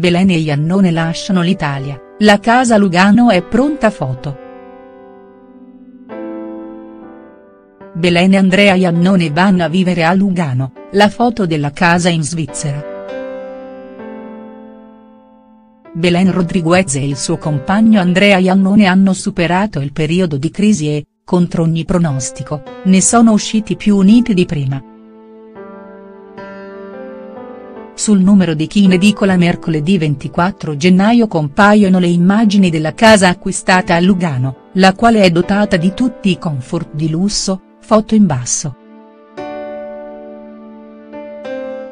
Belen e Iannone lasciano l'Italia, la casa Lugano è pronta foto. Belen e Andrea Iannone vanno a vivere a Lugano, la foto della casa in Svizzera. Belen Rodriguez e il suo compagno Andrea Iannone hanno superato il periodo di crisi e, contro ogni pronostico, ne sono usciti più uniti di prima. Sul numero di chi in edicola mercoledì 24 gennaio compaiono le immagini della casa acquistata a Lugano, la quale è dotata di tutti i comfort di lusso, foto in basso.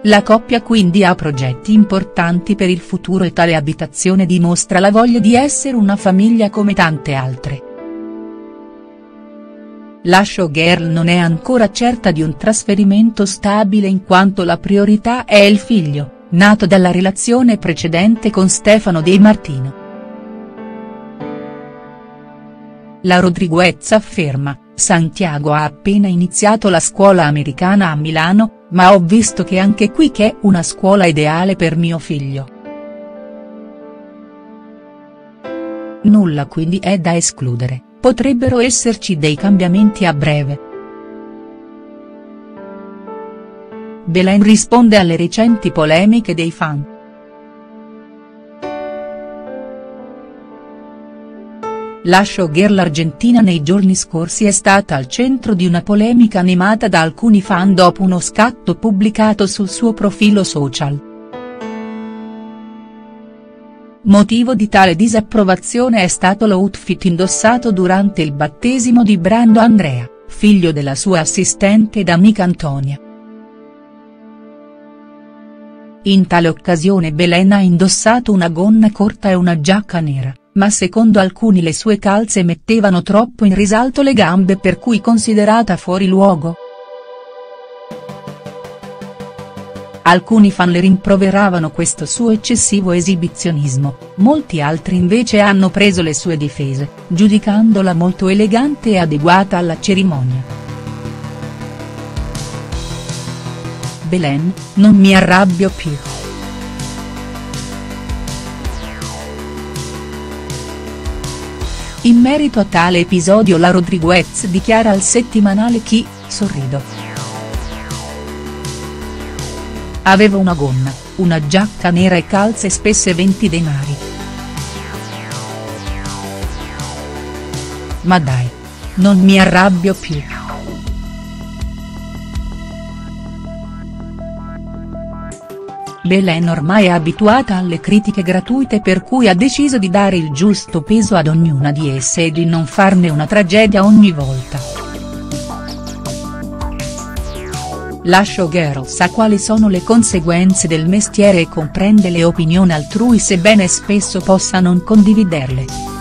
La coppia quindi ha progetti importanti per il futuro e tale abitazione dimostra la voglia di essere una famiglia come tante altre. La showgirl non è ancora certa di un trasferimento stabile in quanto la priorità è il figlio, nato dalla relazione precedente con Stefano De Martino. La Rodriguez afferma, Santiago ha appena iniziato la scuola americana a Milano, ma ho visto che anche qui c'è una scuola ideale per mio figlio. Nulla quindi è da escludere. Potrebbero esserci dei cambiamenti a breve. Belen risponde alle recenti polemiche dei fan. La showgirl argentina nei giorni scorsi è stata al centro di una polemica animata da alcuni fan dopo uno scatto pubblicato sul suo profilo social. Motivo di tale disapprovazione è stato l'outfit indossato durante il battesimo di Brando Andrea, figlio della sua assistente ed amica Antonia. In tale occasione Belen ha indossato una gonna corta e una giacca nera, ma secondo alcuni le sue calze mettevano troppo in risalto le gambe per cui considerata fuori luogo. Alcuni fan le rimproveravano questo suo eccessivo esibizionismo, molti altri invece hanno preso le sue difese, giudicandola molto elegante e adeguata alla cerimonia. Belen, non mi arrabbio più. In merito a tale episodio la Rodriguez dichiara al settimanale Chi, sorrido. Aveva una gonna, una giacca nera e calze spesse 20 denari. Ma dai. Non mi arrabbio più. Belen ormai è abituata alle critiche gratuite per cui ha deciso di dare il giusto peso ad ognuna di esse e di non farne una tragedia ogni volta. La showgirl sa quali sono le conseguenze del mestiere e comprende le opinioni altrui sebbene spesso possa non condividerle.